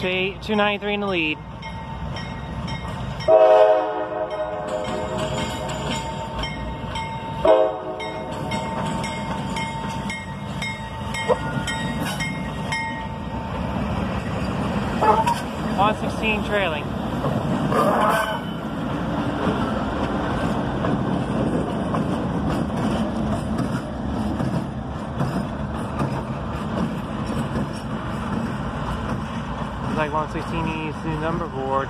Two, 293 in the lead. One sixteen trailing. Like 116 needs new number board.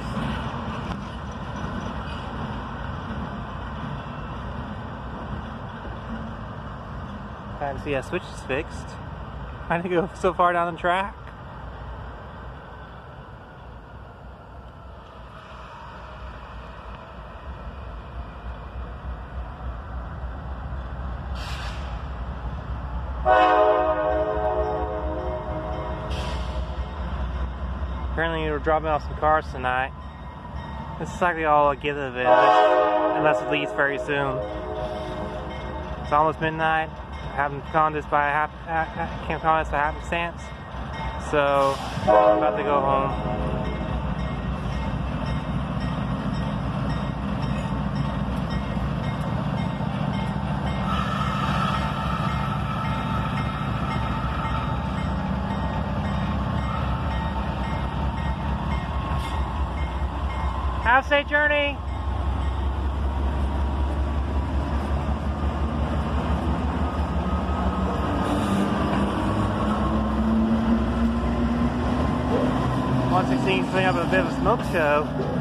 Glad to see that switch is fixed. I had to go so far down the track. Apparently we're dropping off some cars tonight. This is likely all I'll get of it, unless it leaves very soon. It's almost midnight. I haven't found this by hap I can't call this a happenstance. So I'm about to go home. Have a safe journey. One sixteen putting up a bit of a smoke show.